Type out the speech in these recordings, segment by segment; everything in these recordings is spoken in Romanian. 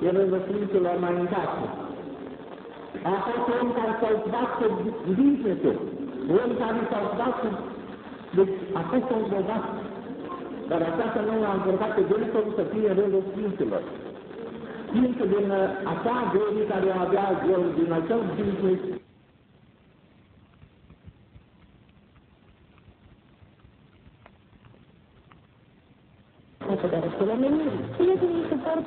cel nou de la Suceava. El în Sfinților mai încață. A fost om care s-a dat cu businessul, om care s-a dat cu... Deci a fost un bogat. Dar această nouă a încercat pe Dumnezeu să fie în rândul Sfinților. Sfințul din acea glorie care o avea el, din acel business, față de restul omenirii.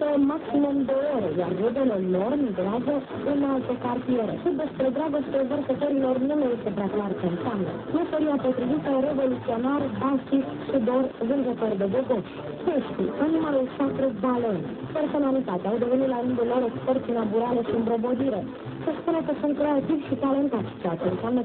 Prietenii suportă maximum de ore, iar rudele lor migrează în alte cartiere. Și despre dragoste vărsătorilor nu ne este prea clar ce înseamnă. Meseria potrivită revoluționar, bastic și doar vânzător de gogoși. Peștii, animalul sacru balon. Personalitatea au devenit la rândul lor experți în aburale și îmbrobodire. Se spune că sunt creativi și talentați, ceea ce înseamnă